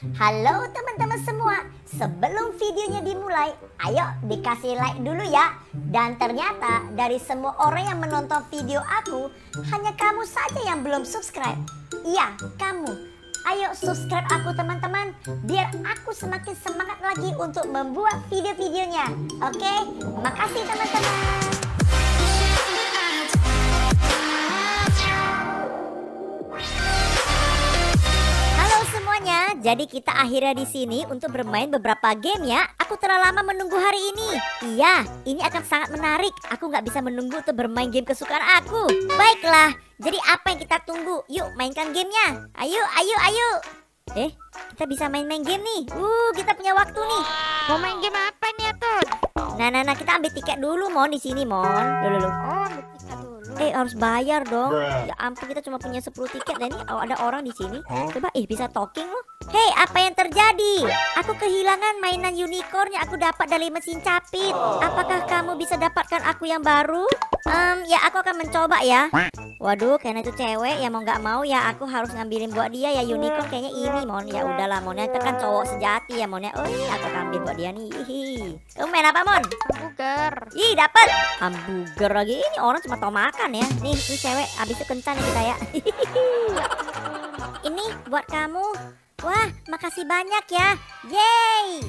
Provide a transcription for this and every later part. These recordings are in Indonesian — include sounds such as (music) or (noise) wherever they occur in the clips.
Halo teman-teman semua, sebelum videonya dimulai, ayo dikasih like dulu ya. Dan ternyata dari semua orang yang menonton video aku, hanya kamu saja yang belum subscribe. Iya, kamu. Ayo subscribe aku teman-teman, biar aku semakin semangat lagi untuk membuat video-videonya. Oke, makasih teman-teman. Jadi kita akhirnya di sini untuk bermain beberapa game ya. Aku telah lama menunggu hari ini. Iya, ini akan sangat menarik. Aku nggak bisa menunggu untuk bermain game kesukaan aku. Baiklah, jadi apa yang kita tunggu? Yuk mainkan gamenya. Ayo, ayo, ayo. Eh, kita bisa main-main game nih. Uh, kita punya waktu nih. Mau main game apa nih, Atun? Nah, nah, nah, kita ambil tiket dulu, Mon, di sini, Mon. Dulu, dulu. Oh, ambil tiket dulu. Eh harus bayar dong. Bruh. Ya ampun kita cuma punya 10 tiket dan ini oh, ada orang di sini. Coba ih bisa talking loh. Hei apa yang terjadi? Aku kehilangan mainan unicorn yang aku dapat dari mesin capit. Apakah kamu bisa dapatkan aku yang baru? Em, ya aku akan mencoba ya. Waduh, karena itu cewek ya mau nggak mau ya aku harus ngambilin buat dia ya unicorn kayaknya ini mon ya udahlah mon ya itu kan cowok sejati ya mon ya. Oh iya aku ambil buat dia nih. Hihi. Kamu main apa mon? Hamburger. Ih dapat hamburger lagi ini orang cuma tau makan ya. Nih ini cewek abis itu kencan ya kita ya. ini buat kamu. Wah makasih banyak ya. Yeay.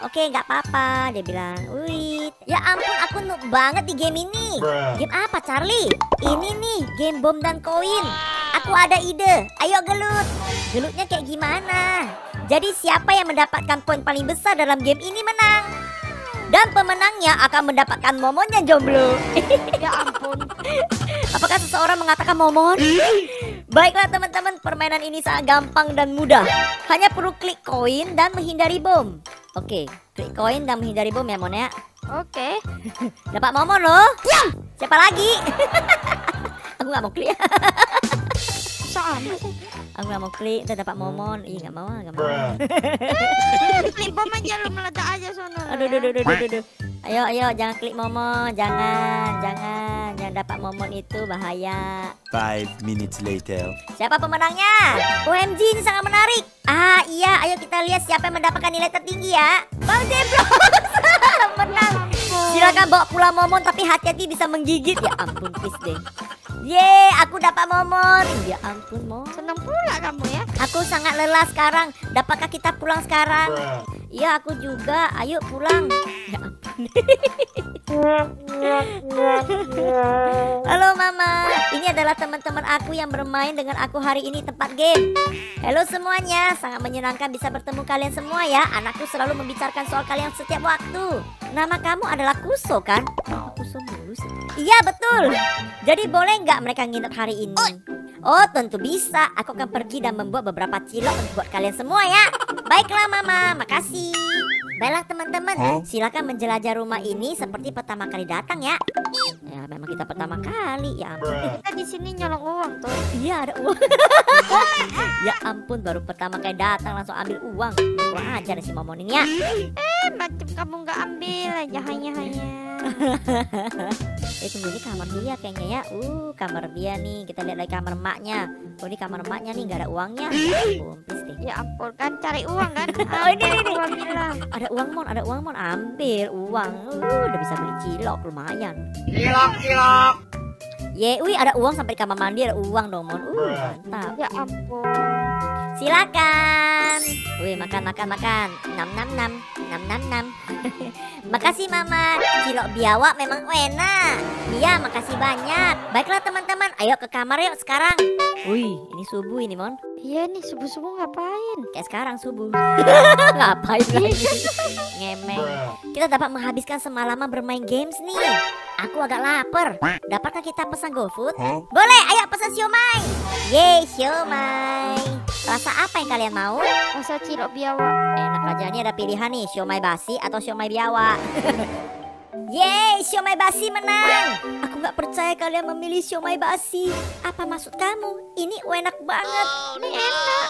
Oke nggak apa-apa dia bilang. Wih ya ampun aku noob banget di game ini. Bruh. Game apa Charlie? Ini nih game bom dan koin. Aku ada ide. Ayo gelut. Gelutnya kayak gimana? Jadi siapa yang mendapatkan poin paling besar dalam game ini menang. Dan pemenangnya akan mendapatkan momonnya jomblo. Ya ampun. (laughs) Apakah seseorang mengatakan momon? Baiklah teman-teman, permainan ini sangat gampang dan mudah. Hanya perlu klik koin dan menghindari bom. Oke, klik koin dan menghindari bom ya Mon ya. Oke. (laughs) Dapat momon loh. Siapa lagi? (laughs) Aku nggak mau klik. (laughs) Sama sih. Aku nggak mau klik, ntar dapat momon. Ih nggak mau, nggak mau. Klik bom aja lu meledak aja sono. Aduh, aduh, aduh, aduh, aduh. Ayo, ayo, jangan klik momon, jangan, jangan, jangan dapat momon itu bahaya. Five minutes later. Siapa pemenangnya? OMG ini sangat menarik. Ah iya, ayo kita lihat siapa yang mendapatkan nilai tertinggi ya. Bang Zebros (laughs) menang. Silakan bawa pulang momon tapi hati-hati bisa menggigit. Ya ampun, please deh. Ye, aku dapat momon. Ya ampun, Mon. Senang pula kamu ya. Aku sangat lelah sekarang. Dapatkah kita pulang sekarang? Iya, aku juga. Ayo pulang. Ya ampun. (laughs) Halo Mama, ini adalah teman-teman aku yang bermain dengan aku hari ini tempat game. Halo semuanya, sangat menyenangkan bisa bertemu kalian semua ya. Anakku selalu membicarakan soal kalian setiap waktu. Nama kamu adalah Kuso kan? Oh, Kuso mulus. Iya betul. Jadi boleh nggak mereka nginep hari ini? Oh tentu bisa. Aku akan pergi dan membuat beberapa cilok untuk buat kalian semua ya. Baiklah Mama, makasih. Baiklah teman-teman, silakan menjelajah rumah ini seperti pertama kali datang ya. Ya memang kita pertama kali ya ampun. Kita di sini nyolong uang tuh. Iya ada uang. (laughs) ya ampun baru pertama kali datang langsung ambil uang. Kurang ajar si Momon ini ya. Eh, macam kamu nggak ambil aja hanya hanya. Eh tunggu ini kamar dia kayaknya ya. Uh kamar dia nih. Kita lihat lagi kamar emaknya. Oh ini kamar emaknya nih nggak ada uangnya. Ya ampun please deh. Ya ampun kan cari uang kan. (laughs) Oh, ini, ini, ini. Ada uang mon, ada uang mon. Ambil uang. Uh, udah bisa beli cilok lumayan. Cilok, cilok. Ye, wih ada uang sampai di kamar mandi ada uang dong mon. Uh Bruh. mantap. Ya ampun. Silakan. Wih, makan makan makan. Nam nam nam. Nam nam nam. (laughs) makasih Mama. Cilok biawak memang enak. Iya, makasih banyak. Baiklah teman-teman, ayo ke kamar yuk sekarang. Wih, ini subuh ini, Mon. Iya nih subuh-subuh ngapain? Kayak sekarang subuh. (laughs) Ngapain lagi? (laughs) Ngemeng. Kita dapat menghabiskan semalaman bermain games nih. Aku agak lapar. Dapatkah kita pesan GoFood? Huh? Boleh, ayo pesan siomay. Yeay, siomay. Rasa apa yang kalian mau? Rasa cilok biawak. Enak aja nih ada pilihan nih, siomay basi atau siomay biawak. (laughs) Yeay, siomay basi menang. Aku nggak percaya kalian memilih siomay basi. Apa maksud kamu? Ini enak banget. Ini enak.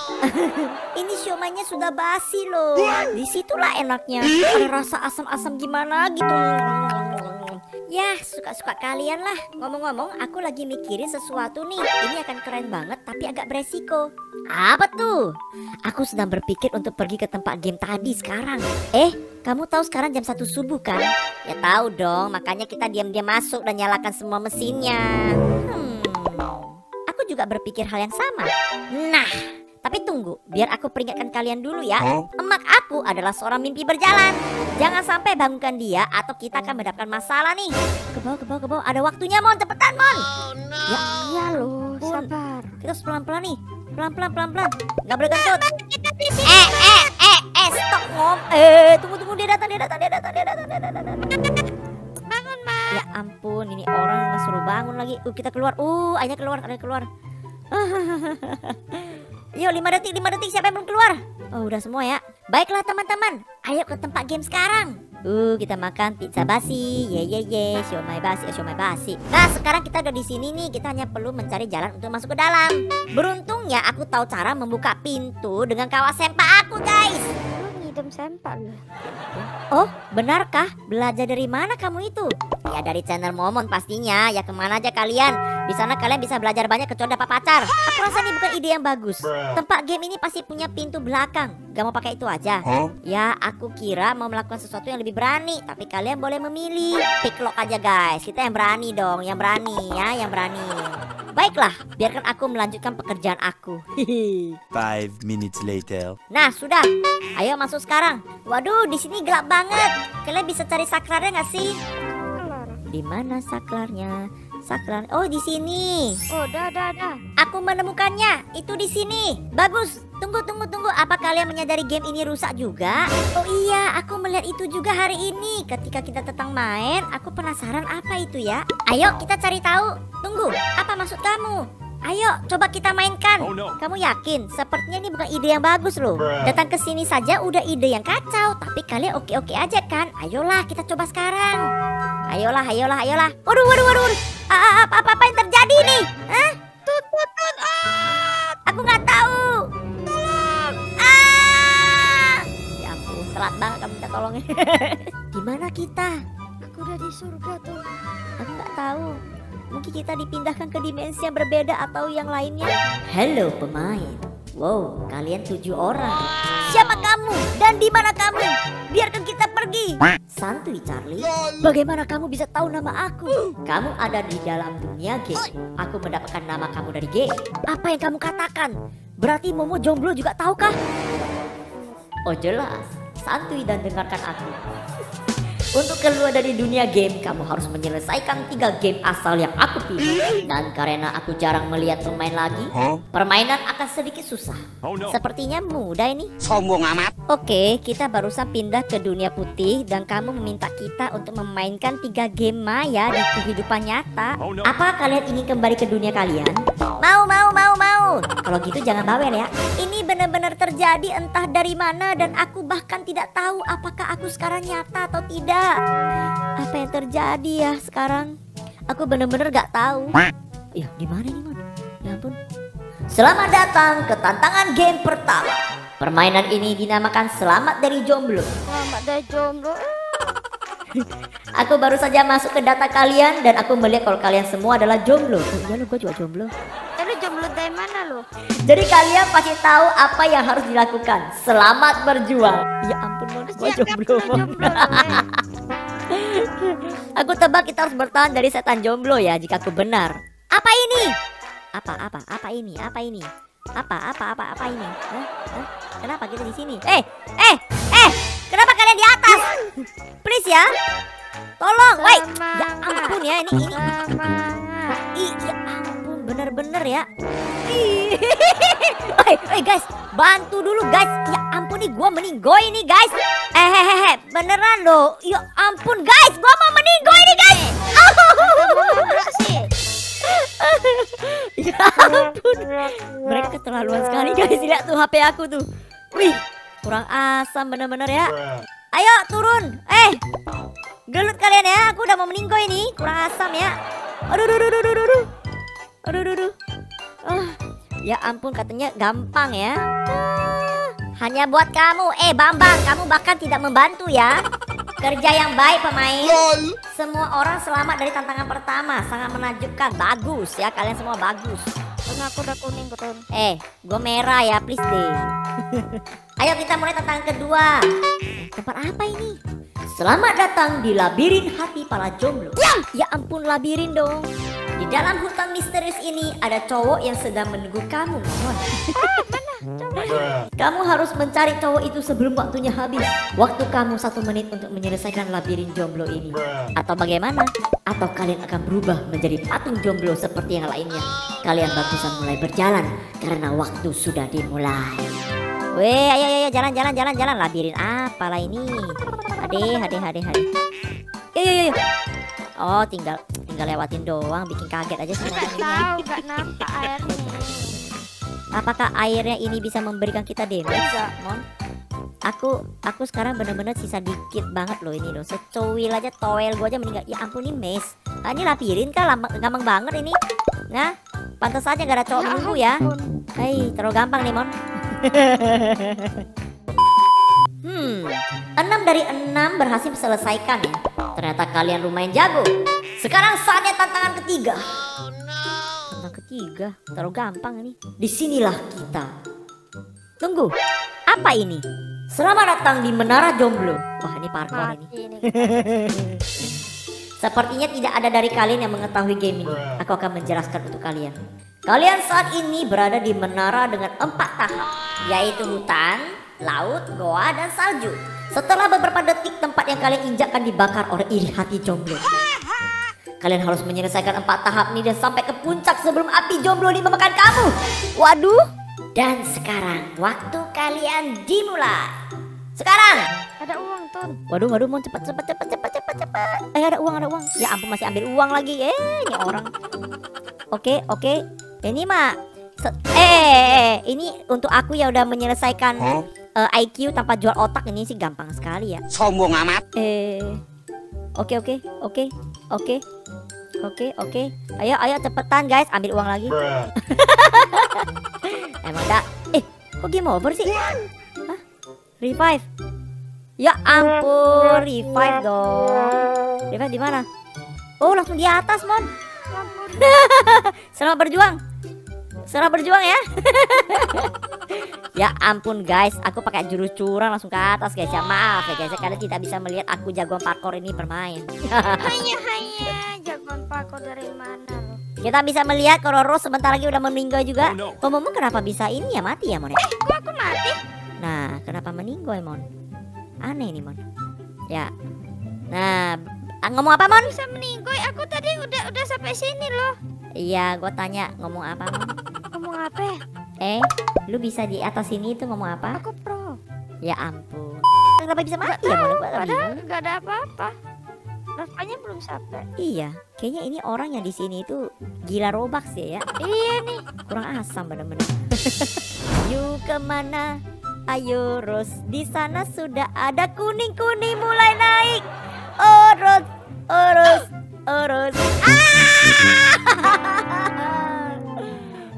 (laughs) Ini siomaynya sudah basi loh. Di situlah enaknya. Ada rasa asam-asam gimana gitu. Ya, suka-suka kalian lah. Ngomong-ngomong, aku lagi mikirin sesuatu nih. Ini akan keren banget, tapi agak beresiko. Apa tuh? Aku sedang berpikir untuk pergi ke tempat game tadi sekarang. Eh, kamu tahu sekarang jam 1 subuh kan? Ya tahu dong, makanya kita diam-diam masuk dan nyalakan semua mesinnya. Hmm, aku juga berpikir hal yang sama. Nah, tapi tunggu, biar aku peringatkan kalian dulu ya. Emak aku adalah seorang mimpi berjalan. Jangan sampai bangunkan dia atau kita akan mendapatkan masalah nih. Ke bawah, ke bawah, ke bawah. Ada waktunya, Mon. Cepetan, Mon. Ya, Iya loh, Ampun. sabar. kita harus pelan-pelan nih. Pelan-pelan, pelan-pelan. Gak boleh kentut. Sini. Eh, eh, eh, eh, stop, Mom. Eh, tunggu, tunggu. Dia datang, dia datang, dia datang, dia datang, dia datang. Bangun, Ma. Ya ampun, ini orang suruh bangun lagi. Uh, kita keluar. Uh, ayahnya keluar, ayahnya keluar. (laughs) Yuk, 5 detik, 5 detik. Siapa yang belum keluar? Oh, udah semua ya. Baiklah teman-teman, ayo ke tempat game sekarang. Uh, kita makan pizza basi. Ye ye ye, siomay basi, eh, siomay basi. Nah, sekarang kita udah di sini nih. Kita hanya perlu mencari jalan untuk masuk ke dalam. Beruntungnya aku tahu cara membuka pintu dengan kawas sempak aku, guys. Sempak lu. Oh, benarkah? Belajar dari mana kamu itu? Ya dari channel Momon pastinya. Ya ke mana aja kalian? Di sana kalian bisa belajar banyak kecuali dapat pacar. Aku rasa ini bukan ide yang bagus. Tempat game ini pasti punya pintu belakang. Gak mau pakai itu aja. Ya, aku kira mau melakukan sesuatu yang lebih berani. Tapi kalian boleh memilih. Pick lock aja guys. Kita yang berani dong. Yang berani ya, yang berani. Baiklah, biarkan aku melanjutkan pekerjaan aku. Hihi. Five minutes later. Nah, sudah. Ayo masuk sekarang. Waduh, di sini gelap banget. Kalian bisa cari saklarnya nggak sih? Di mana saklarnya? Saklar. Oh, di sini. Oh, dah, dah, dah. Aku menemukannya. Itu di sini. Bagus. Tunggu, tunggu, tunggu. Apa kalian menyadari game ini rusak juga? Oh iya, aku melihat itu juga hari ini. Ketika kita tetang main, aku penasaran apa itu ya. Ayo kita cari tahu. Tunggu, apa maksud kamu? Ayo, coba kita mainkan. Oh, no. Kamu yakin? Sepertinya ini bukan ide yang bagus loh. Datang ke sini saja udah ide yang kacau. Tapi kalian oke-oke aja kan? Ayolah, kita coba sekarang. Ayolah, ayolah, ayolah. Waduh, waduh, waduh. waduh. Ah, ah, apa, apa, apa yang terjadi nih? Hah? Tut, tut, tut. Ah, Aku nggak tahu. Tolong. Ah! Ya ampun, telat banget kamu minta tolongnya. (laughs) Di mana kita? aku udah di surga tuh. Aku nggak tahu. Mungkin kita dipindahkan ke dimensi yang berbeda atau yang lainnya. Halo pemain. Wow, kalian tujuh orang. Siapa kamu dan di mana kamu? Biarkan kita pergi. Santuy Charlie. Bagaimana kamu bisa tahu nama aku? Kamu ada di dalam dunia game. Aku mendapatkan nama kamu dari game. Apa yang kamu katakan? Berarti Momo jomblo juga tahukah? Oh jelas. Santuy dan dengarkan aku. Untuk keluar dari dunia game, kamu harus menyelesaikan tiga game asal yang aku pilih. Dan karena aku jarang melihat pemain lagi, permainan akan sedikit susah. Oh no. Sepertinya mudah ini. sombong amat Oke, kita barusan pindah ke dunia putih dan kamu meminta kita untuk memainkan tiga game maya di kehidupan nyata. Oh, no. Apa kalian ingin kembali ke dunia kalian? Mau, mau, mau, mau. Kalau gitu jangan bawel ya. Ini benar-benar terjadi entah dari mana dan aku bahkan tidak tahu apakah aku sekarang nyata atau tidak. Apa yang terjadi ya sekarang? Aku benar-benar gak tahu. Ya, di mana nih, Mon? Ya ampun. Selamat datang ke tantangan game pertama. Permainan ini dinamakan Selamat dari Jomblo. Selamat dah jomblo. Aku baru saja masuk ke data kalian dan aku melihat kalau kalian semua adalah jomblo. Oh, iya lo, gue juga jomblo. Eh, jomblo dari mana lu? Jadi kalian pasti tahu apa yang harus dilakukan. Selamat berjuang. Ya ampun, Mon. Gue jomblo, jomblo. Aku tebak kita harus bertahan dari setan jomblo ya jika aku benar. Apa ini? Apa apa apa ini? Apa ini? Apa apa apa apa ini? Hah? Hah? Kenapa kita di sini? Eh, eh, eh! Kenapa kalian di atas? (laughs) Please ya. Tolong, woi. Ya ampun ya ini ini. Ih, ya ampun, bener-bener ya. Ih. Oi, oi guys, bantu dulu guys. Ya ampun nih, gua meninggoy nih guys. Eh, hehehe, beneran loh. Ya ampun guys, gua mau meninggoy nih guys. Ya ampun, mereka keterlaluan sekali guys. Lihat tuh HP aku tuh. Wih, kurang asam bener-bener ya. Ayo turun. Eh, gelut kalian ya. Aku udah mau meninggoy nih. Kurang asam ya. Aduh, aduh, aduh, aduh, aduh. Aduh, aduh, aduh. Ah, ya ampun katanya gampang ya. Hanya buat kamu. Eh, Bambang, kamu bahkan tidak membantu ya. Kerja yang baik pemain. Semua orang selamat dari tantangan pertama. Sangat menakjubkan. Bagus ya kalian semua bagus. Karena aku udah kuning betul. Eh, gue merah ya, please deh. (laughs) Ayo kita mulai tantangan kedua. Tempat apa ini? Selamat datang di labirin hati para jomblo. Ya, ya ampun labirin dong. Di dalam hutan misterius ini ada cowok yang sedang menunggu kamu, Mon. Kamu harus mencari cowok itu sebelum waktunya habis. Waktu kamu satu menit untuk menyelesaikan labirin jomblo ini. Atau bagaimana? Atau kalian akan berubah menjadi patung jomblo seperti yang lainnya. Kalian bagusan mulai berjalan karena waktu sudah dimulai. Weh, ayo, ayo, jalan, jalan, jalan, jalan. Labirin apalah ini? Hade, hade, hade, hade. Yuk, yuk, yuk. Oh, tinggal tinggal lewatin doang, bikin kaget aja Nggak ini. tahu, nggak nampak airnya. Apakah airnya ini bisa memberikan kita damage? Enggak. Mon? Aku aku sekarang bener-bener sisa dikit banget loh ini loh. Secuil aja toel gua aja meninggal. Ya ampun ini mes. Ah, ini lapirin kah Lama- gampang banget ini. Nah, pantas aja gak ada cowok menunggu ya. ampun. Hei, terlalu gampang nih Mon. (laughs) hmm, enam dari enam berhasil selesaikan ya. Ternyata kalian lumayan jago. Sekarang saatnya tantangan ketiga. Tantangan ketiga, terlalu gampang ini. Di sinilah kita. Tunggu, apa ini? Selamat datang di Menara Jomblo. Wah ini parkour ini. (laughs) Sepertinya tidak ada dari kalian yang mengetahui game ini. Aku akan menjelaskan untuk kalian. Kalian saat ini berada di menara dengan empat tahap, yaitu hutan, laut, goa, dan salju. Setelah beberapa detik tempat yang kalian injakkan dibakar oleh iri hati jomblo. Kalian harus menyelesaikan empat tahap ini dan sampai ke puncak sebelum api jomblo ini memakan kamu. Waduh. Dan sekarang waktu kalian dimulai. Sekarang. Ada uang tuh. Waduh, waduh, mau cepat, cepat, cepat, cepat, cepat, cepat. Eh, ada uang, ada uang. Ya ampun, masih ambil uang lagi. Eh, ini orang. Oke, oke. Ini mah. se- Eh, eh, eh, ini untuk aku ya udah menyelesaikan eh, IQ tanpa jual otak ini sih gampang sekali ya. Sombong amat. Eh, oke, oke, oke, oke, oke, oke. Ayo, ayo cepetan guys, ambil uang lagi. (laughs) Emang dah. Eh, kok game over sih? Hah? Revive. Ya ampun, revive dong. Revive di mana? Oh, langsung di atas, Mon. (laughs) Selamat berjuang. Selamat berjuang ya. (laughs) ya ampun guys, aku pakai jurus curang langsung ke atas guys ya. Maaf ya guys, ya, kalian tidak bisa melihat aku jagoan parkour ini bermain. Hanya hanya parkour dari mana lo? Kita bisa melihat kalau Rose sebentar lagi udah meninggal juga. Oh, no. Kenapa bisa ini ya mati ya Mon? ya? Kok aku mati? Nah, kenapa meninggal Mon? Aneh nih Mon. Ya. Nah, ah, ngomong apa Mon? Bisa meninggoy. Aku tadi udah udah sampai sini loh. Iya, gua tanya ngomong apa Mon? Ngomong apa? Eh, lu bisa di atas sini itu ngomong apa? Aku pro. Ya ampun. Kenapa bisa mati ya Mon? Nggak ada apa-apa. Rasanya belum sampai. Iya, kayaknya ini orang yang di sini itu gila Robux ya ya. Iya nih. Kurang asam bener-bener. (laughs) Yuk ke mana? Ayo Ros, di sana sudah ada kuning-kuning mulai naik. Oh Ros, oh Ros, oh Ros. Ah! (laughs)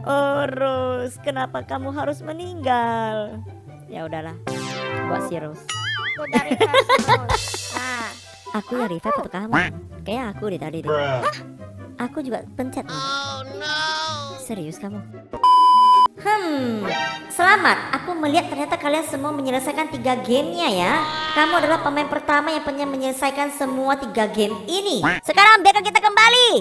Oh Ros, kenapa kamu harus meninggal? Ya udahlah, buat si Ros. Aku dari terus. Aku yang revive atau kamu? Kayak aku deh tadi deh. Aku juga pencet. Oh Serius kamu? Hmm, selamat. Aku melihat ternyata kalian semua menyelesaikan tiga gamenya ya. Kamu adalah pemain pertama yang pernah menyelesaikan semua tiga game ini. Sekarang biarkan kita kembali.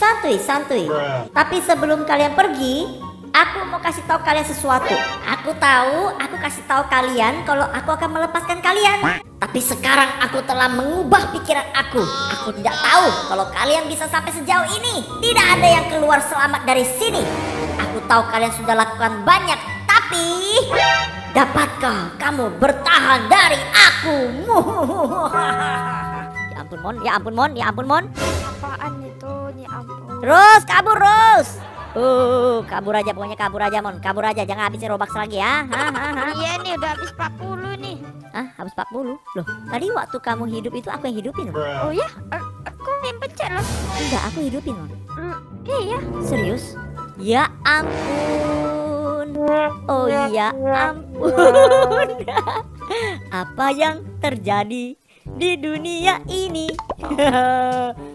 Santuy, santuy. Tapi sebelum kalian pergi, aku mau kasih tahu kalian sesuatu. Aku tahu, aku kasih tahu kalian kalau aku akan melepaskan kalian. Tapi sekarang aku telah mengubah pikiran aku. Aku tidak tahu kalau kalian bisa sampai sejauh ini. Tidak ada yang keluar selamat dari sini. Aku tahu kalian sudah lakukan banyak, tapi dapatkah kamu bertahan dari aku? (laughs) ya ampun Mon, ya ampun Mon, ya ampun Mon. Apaan itu? Ya ampun. Terus kabur Ros. Uh, kabur aja pokoknya kabur aja Mon, kabur aja jangan habisin Robux lagi ya. (laughs) Iya nih udah habis 40 nih. Ah, habis 40. Loh, tadi waktu kamu hidup itu aku yang hidupin Mon. Oh ya? A- Aku yang pencet loh. Enggak, aku hidupin Mon. L- Iya. Serius? Ya ampun. Oh ya ampun. (laughs) Apa yang terjadi? di dunia ini. (laughs)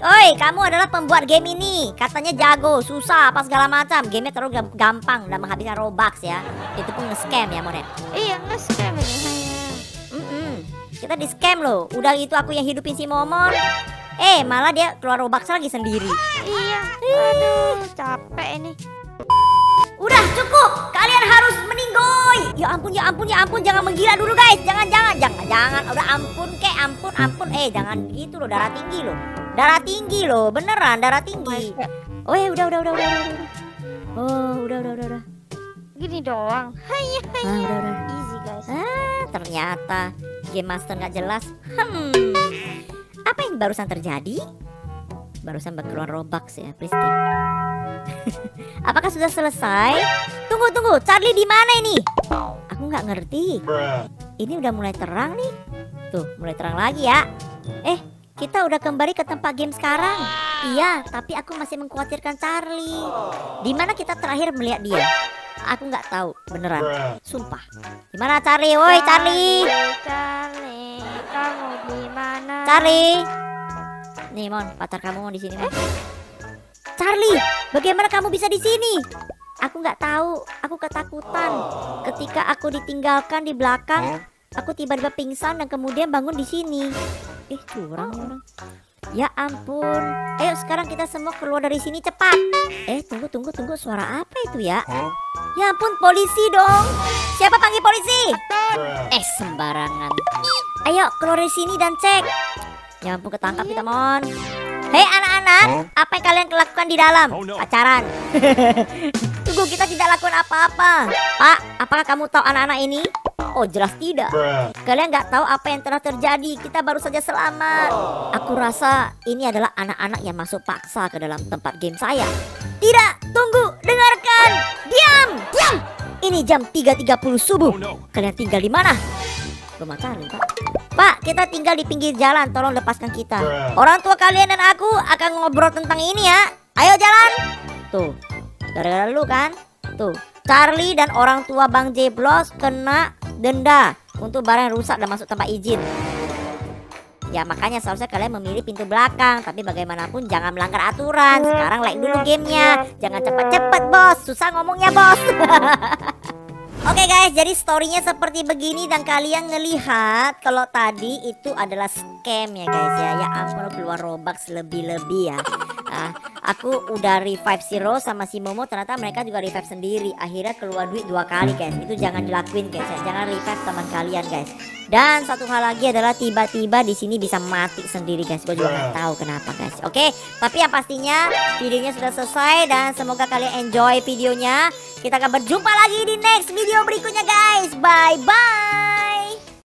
Oi, kamu adalah pembuat game ini. Katanya jago, susah, apa segala macam. Gamenya terlalu gam- gampang dan menghabiskan Robux ya. Itu pun nge-scam ya, Monet. Iya nge-scam ini hanya. Mm-mm. Kita di scam loh. Udah itu aku yang hidupin si Momon. Eh, malah dia keluar Robux lagi sendiri. Iya. Aduh capek ini. Udah cukup, kalian harus meninggoy. Ya ampun, ya ampun, ya ampun, jangan menggila dulu guys. Jangan, jangan, jangan, jangan. Udah ampun, kek, ampun, ampun. Eh, jangan gitu loh, darah tinggi loh. Darah tinggi loh, beneran darah tinggi. Oh ya, udah, udah, udah, udah, udah. udah. Oh, udah, udah, udah, udah. Gini doang. Hanya Ah, hanya. udah, udah. Easy guys. Ah, ternyata game master nggak jelas. Hmm, apa yang barusan terjadi? Barusan keluar Robux ya, please deh. (laughs) Apakah sudah selesai? Tunggu, tunggu, Charlie di mana ini? Aku nggak ngerti. Ini udah mulai terang nih. Tuh, mulai terang lagi ya. Eh, kita udah kembali ke tempat game sekarang. Iya, tapi aku masih mengkhawatirkan Charlie. Di mana kita terakhir melihat dia? Aku nggak tahu, beneran. Sumpah. Di mana Charlie? Woi, Charlie. Charlie, kamu di mana? Charlie. Nih, Mon, pacar kamu di sini, Mon. Charlie, bagaimana kamu bisa di sini? Aku nggak tahu. Aku ketakutan. Ketika aku ditinggalkan di belakang, aku tiba-tiba pingsan dan kemudian bangun di sini. Eh, curang nih orang. Ya ampun. Ayo sekarang kita semua keluar dari sini cepat. Eh, tunggu tunggu tunggu suara apa itu ya? Ya ampun, polisi dong. Siapa panggil polisi? Eh, sembarangan. Ayo keluar dari sini dan cek. Ya ampun ketangkap kita mon. Hei anak-anak, apa yang kalian lakukan di dalam? Oh, no. Pacaran. (laughs) Tunggu kita tidak lakukan apa-apa. Pak, apakah kamu tahu anak-anak ini? Oh jelas tidak. Kalian nggak tahu apa yang telah terjadi. Kita baru saja selamat. Aku rasa ini adalah anak-anak yang masuk paksa ke dalam tempat game saya. Tidak, tunggu, dengarkan. Diam, diam. Ini jam 3.30 subuh. Kalian tinggal di mana? Rumah Charlie, Pak. Pak, kita tinggal di pinggir jalan. Tolong lepaskan kita. Orang tua kalian dan aku akan ngobrol tentang ini ya. Ayo jalan. Tuh, gara-gara lu kan? Tuh, Charlie dan orang tua Bang Jeblos kena denda untuk barang yang rusak dan masuk tanpa izin. Ya makanya seharusnya kalian memilih pintu belakang Tapi bagaimanapun jangan melanggar aturan Sekarang like dulu gamenya Jangan cepet-cepet bos Susah ngomongnya bos (laughs) Oke guys, jadi storynya seperti begini dan kalian ngelihat kalau tadi itu adalah scam ya guys ya. Ya ampun keluar Robux lebih-lebih ya. Ah, aku udah revive si Rose sama si Momo ternyata mereka juga revive sendiri. Akhirnya keluar duit dua kali guys. Itu jangan dilakuin guys. Jangan revive teman kalian guys. Dan satu hal lagi adalah tiba-tiba di sini bisa mati sendiri guys. Gue juga nggak tahu kenapa guys. Oke, tapi yang pastinya videonya sudah selesai dan semoga kalian enjoy videonya. Kita akan berjumpa lagi di next video berikutnya guys. Bye bye.